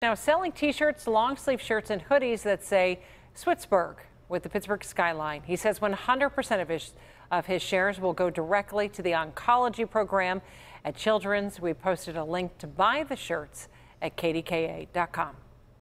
Now selling t-shirts, long sleeve shirts and hoodies that say "Switzburg" with the Pittsburgh skyline. He says 100% of his of his shares will go directly to the oncology program at Children's. We posted a link to buy the shirts at kdka.com.